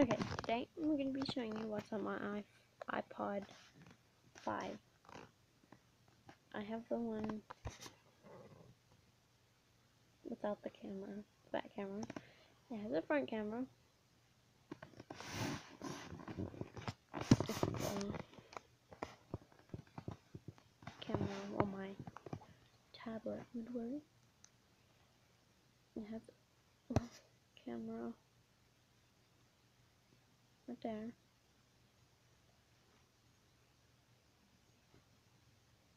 Okay, today I'm going to be showing you what's on my iPod 5. I have the one without the camera, the back camera. It has a front camera. Camera on my tablet would work. It has a camera there.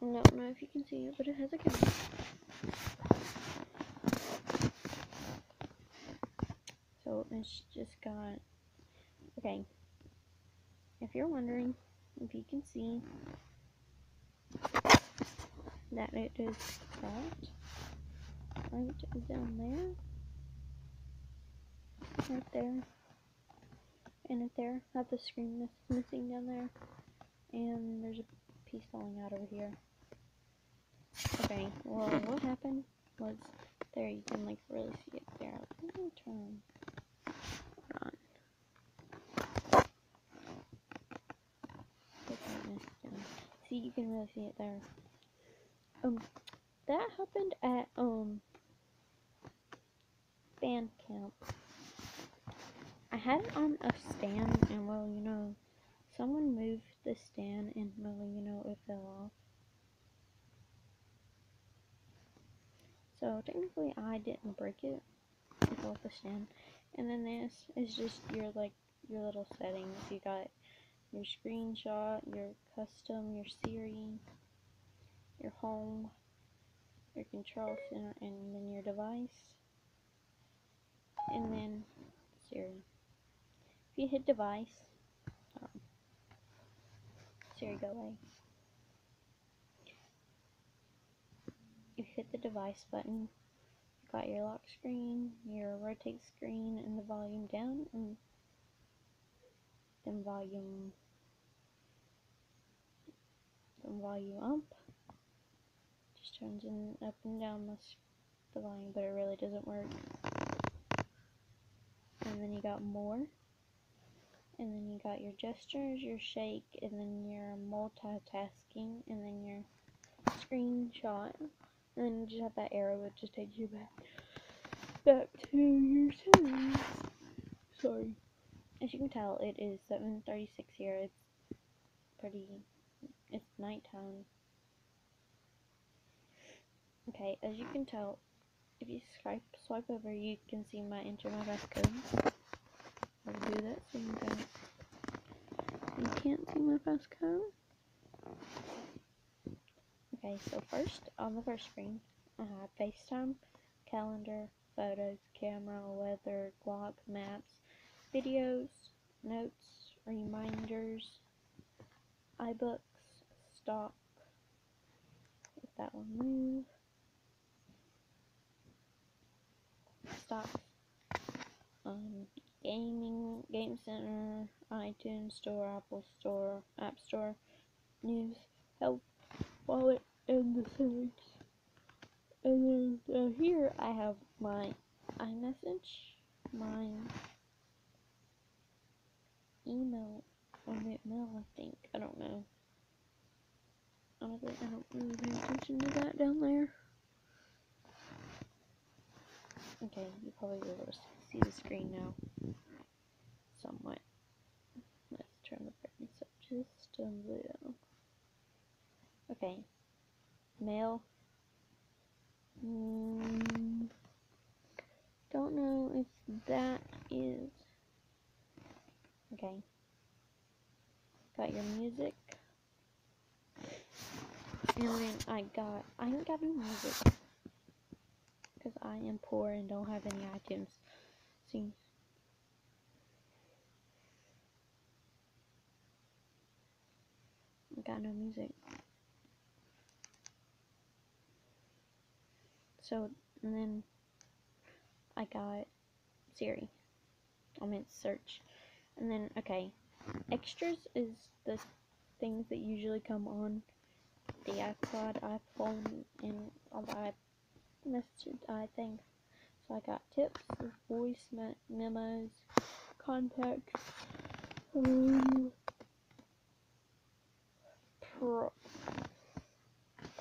I don't know if you can see it, but it has a camera. So it's just got, okay, if you're wondering, if you can see that it is that right down there, right there, and it there, have the screen missing down there, and there's a piece falling out over here. Okay, well, what happened was, there, you can, like, really see it there. Let me turn on. See, you can really see it there. Um, that happened at, um, Bandcamp. I had it on a stand, and, well, you know, someone moved the stand, and, well, you know, it fell off. So technically I didn't break it. with the stand. And then this is just your like your little settings. You got your screenshot, your custom, your Siri, your home, your control center, and then your device. And then Siri. If you hit device, um, Siri go away. you hit the device button, you got your lock screen, your rotate screen, and the volume down, and then volume, then volume up. Just turns in up and down the, the volume, but it really doesn't work. And then you got more. And then you got your gestures, your shake, and then your multitasking, and then your screenshot. And then you just have that arrow which just takes you back back to your settings. Sorry. As you can tell, it is 7.36 here. It's pretty, it's nighttime. Okay, as you can tell, if you swipe, swipe over, you can see my enter my passcode. I'll do that so you you can't see my passcode. Okay, so first, on the first screen, I have FaceTime, calendar, photos, camera, weather, clock, maps, videos, notes, reminders, iBooks, stock, if that one move, stock, um, gaming, game center, iTunes store, Apple store, App store, news, help, wallet, and the settings. And then uh, here I have my iMessage, my email, or mail, I think. I don't know. Honestly, I don't really pay attention to that down there. Okay, you probably to see the screen now. Somewhat. Let's turn the brightness up just a little. Okay, Mail. Mm, don't know if that is. Okay. Got your music. And then I got. I ain't got any music. Because I am poor and don't have any iTunes. See? Got no music. So, and then I got Siri. I meant search. And then, okay, extras is the things that usually come on the iPod, iPhone, and all the iMessage, I think. So I got tips, voice me memos, contacts. Um, pro,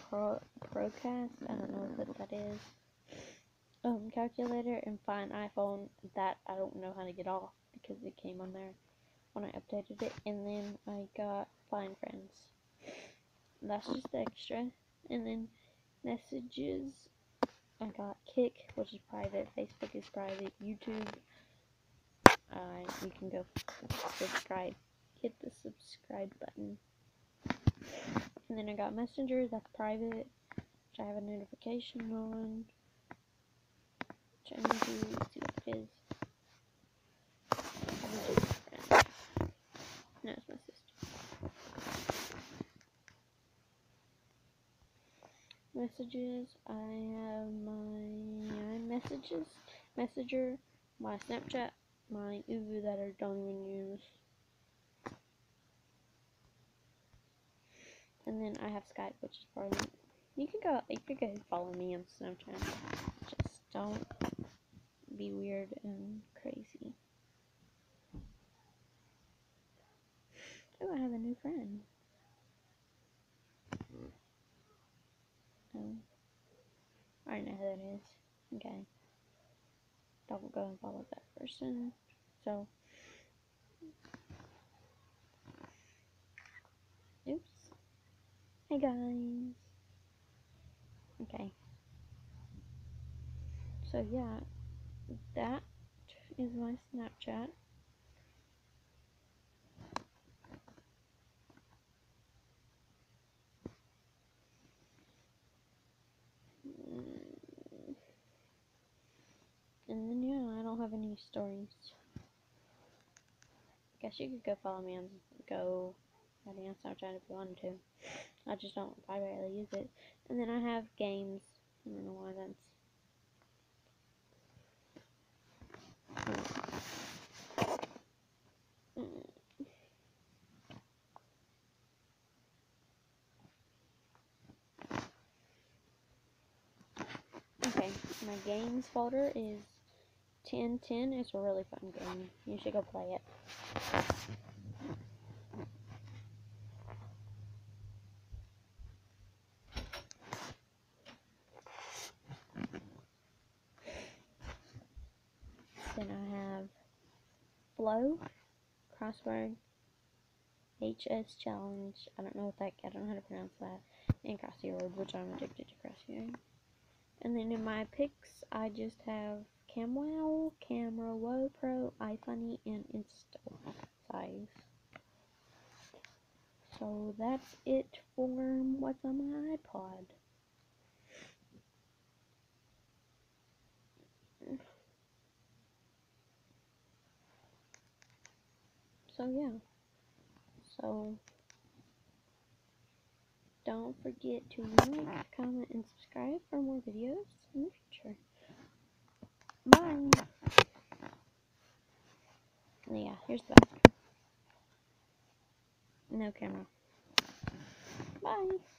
pro, Procast, I don't know what that is. Um, calculator and find iPhone. That I don't know how to get off because it came on there when I updated it. And then I got find friends. That's just extra. And then messages. I got Kik, which is private. Facebook is private. YouTube uh, you can go subscribe. Hit the subscribe button. And then I got Messenger, that's private, which I have a notification on. Which I Trying to see what it is. No, it's my sister. Messages, I have my messages, messenger, my Snapchat, my ooVoo that I don't even use. And then I have Skype, which is probably you can go you could go follow me on Snapchat. Just don't be weird and crazy. Oh, I have a new friend. Oh. I know who that is. Okay. Don't go and follow that person. So, oops. Hey guys. Okay. So yeah, that is my Snapchat. Mm. And then yeah, I don't have any stories I guess you could go follow me on Go on Snapchat if you wanted to. I just don't, I rarely use it. And then I have games. I don't know why that's. Okay, my games folder is 1010 It's a really fun game. You should go play it. Then I have Flow, Crossword, HS Challenge. I don't know what that, I don't know how to pronounce that. And Crossy Road, which I'm addicted to Crossy. And then in my picks, I just have Camwow, Camera, WoPro, iFunny, and Insta size. So that's it for what's on my iPod. so yeah. So don't forget to like, comment, and subscribe for more videos in the future. Bye. Yeah, here's the back. No camera. Bye.